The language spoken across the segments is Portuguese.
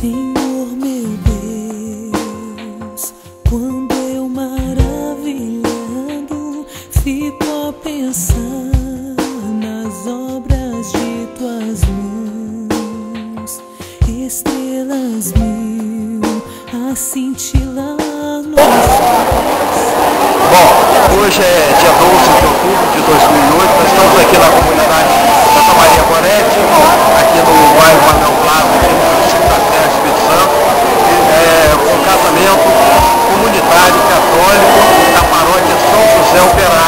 Senhor meu Deus, quando eu maravilhado fico a pensar nas obras de tuas mãos, estrelas mil a cintilar no Bom, hoje é dia 12 de outubro de 2008, nós estamos aqui na comunidade Santa Maria Gorete, aqui no Uruguai, Manuel Prado, aqui no município Espírito Santo, é casamento comunitário, católico, na paróquia São José Operário.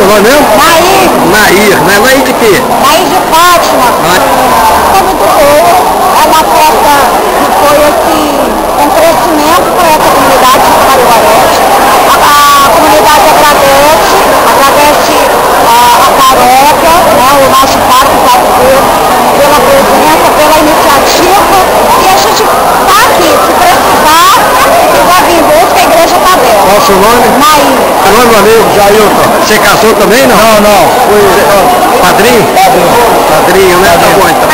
nosso, valeu! É o seu nome? Maíra. Seu nome, meu amigo? Jailton. Você casou também, não? Não, não. Foi padrinho? Padrinho. Padrinho, né? Tá bom, então.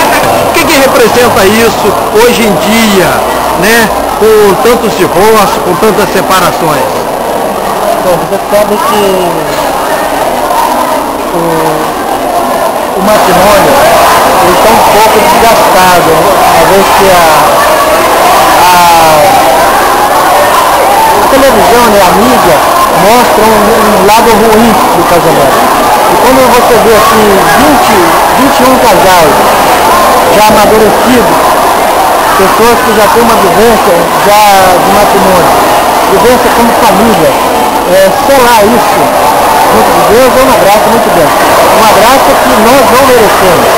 O que, que representa isso hoje em dia, né? Com tantos divórcios, com tantas separações? Bom, você sabe que o, o matrimônio está um pouco desgastado, né? a vez que a, a televisão, né, a mídia, mostram um, um lado ruim do casamento. E quando você vê assim 20, 21 casais já amadurecidos, pessoas que já têm uma vivência já de matrimônio, vivência como família, é, selar isso junto de Deus é uma graça muito grande. Uma graça que nós não merecemos,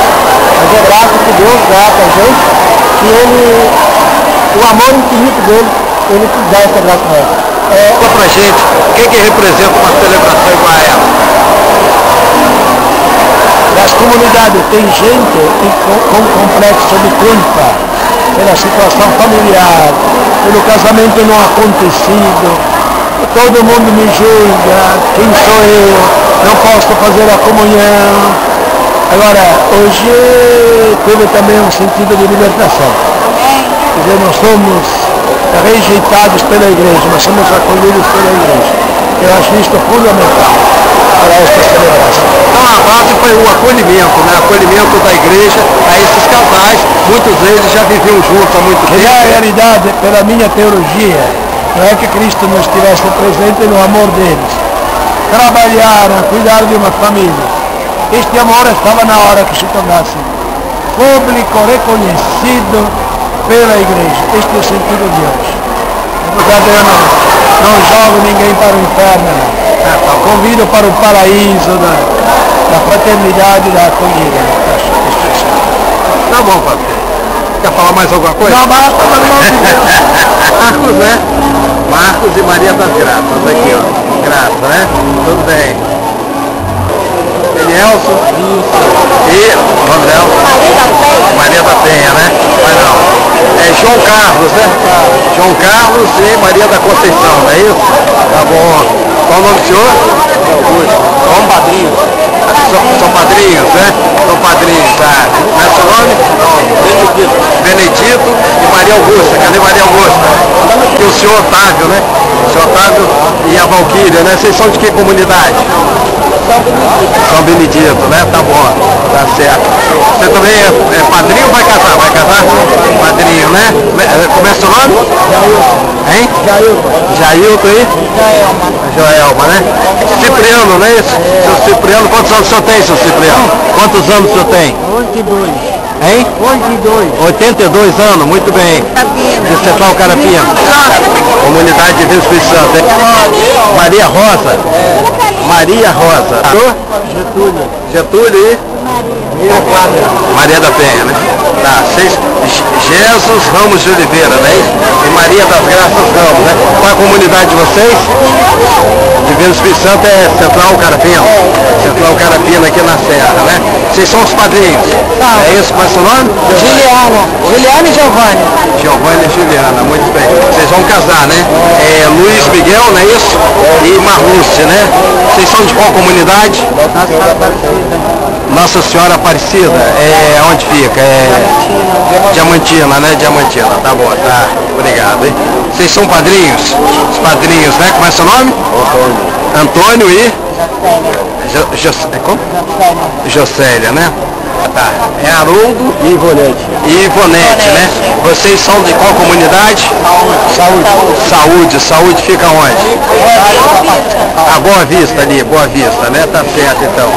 mas é graça que Deus dá para a gente, que ele, o amor infinito dele ele dá essa graça a nós. É, Fala pra gente, o que, que representa uma celebração igual a essa? das comunidades tem gente que com, com complexo de culpa pela situação familiar, pelo casamento não acontecido, todo mundo me julga, quem sou eu, não posso fazer a comunhão. Agora, hoje teve também um sentido de libertação. Quer dizer, nós somos rejeitados pela igreja, mas somos acolhidos pela igreja. Eu acho isto fundamental para esta celebração. Então a base foi o acolhimento, né? Acolhimento da igreja a esses casais, muitos deles já viviam juntos há muito E na tempo. realidade, pela minha teologia, não é que Cristo não estivesse presente no amor deles. Trabalharam, cuidaram de uma família. Este amor estava na hora que se tornasse público, reconhecido pela igreja. Este é o sentido de hoje. Portanto, eu não, não jogo ninguém para o inferno. não. Convido para o paraíso da, da fraternidade da acolhida. Tá bom, padre. Quer falar mais alguma coisa? Não basta, mas não Marcos, né? Marcos e Maria das Graças, aqui ó. Graça, né? Tudo bem. Nelson e Ronel. Maria da Penha, né? Mas não. É João Carlos, né? João Carlos e Maria da Conceição, não é isso? Tá bom. Qual o nome do senhor? São padrinhos. São, são padrinhos, né? São padrinhos, tá. Não é seu nome? Benedito. Benedito e Maria Augusta. Cadê Maria Augusta? E o senhor Otávio, né? O senhor Otávio e a Valquíria, né? Vocês são de que comunidade? São Benedito, né? Tá bom, tá certo. Você também é, é padrinho ou vai casar? Vai casar? Padrinho, né? Como é seu nome? Hein? Jailton aí? Joelma, né? Cipriano, não é isso? Seu Cipriano, quantos anos o senhor tem, seu Cipriano? Quantos anos o senhor tem? 82. Hein? 82. 82 anos, muito bem. De Central Carapina. Comunidade de Deus Espírito Santo. hein? Maria Rosa. Maria Rosa. Getúlio. Getúlio e Maria da Penha, né? Tá, vocês, Je- Jesus Ramos de Oliveira, né? E Maria das Graças Ramos, né? Qual a comunidade de vocês? Divino Espírito Santo é Central Carapina. Central Carapina aqui na Serra, né? Vocês são os padrinhos. É isso? Qual é o seu nome? Juliana. Juliana e Giovanni. Giovanni e Juliana, muito bem. Vocês vão casar, né? É Luiz Miguel, não é isso? E Marluce, né? Vocês são de qual comunidade? Nossa Senhora Aparecida, é onde fica? É Diamantina, né? Diamantina, tá bom, tá. Obrigado, hein? Vocês são padrinhos? Os padrinhos, né? Como é seu nome? Antônio. Antônio e? Jo, é como? Jocélia, né? Tá. É Haroldo E Ivonete. e Ivonete, né? Vocês são de qual comunidade? Saúde. Saúde. Saúde fica onde? A Boa Vista ali, Boa Vista, né? Tá certo então.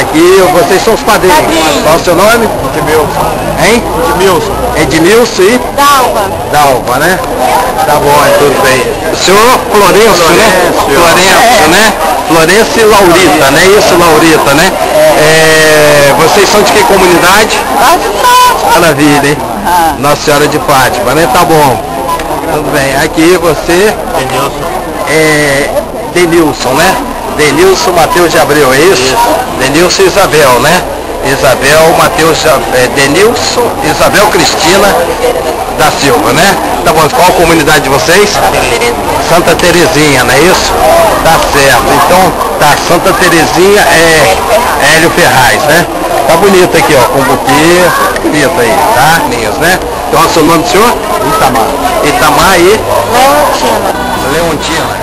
Aqui vocês são os padrinhos. Qual é o seu nome? Edmilson. Hein? Edmilson. Edmilson e? Dalva. Dalva, né? Tá bom, é tudo bem. O senhor Florencio, né? Florencio, né? Florencio e Laurita, né? Isso, Laurita, né? É, vocês são de que comunidade? Maravilha, hein? Nossa Senhora de Fátima, né? Tá bom. Tudo bem. Aqui você... É Denilson, né? Denilson Matheus de Abreu, é isso? Denilson e Isabel, né? Isabel, Matheus, é, Denilson, Isabel Cristina da Silva, né? Tá bom, qual a comunidade de vocês? Santa Terezinha, não é isso? Tá certo. Então, tá, Santa Terezinha é Hélio Ferraz, né? Tá bonito aqui, ó, com buquê, bonito aí, tá? Linhas, né? Então, o seu nome do senhor? Itamar. Itamar e? Leontina. Leontina.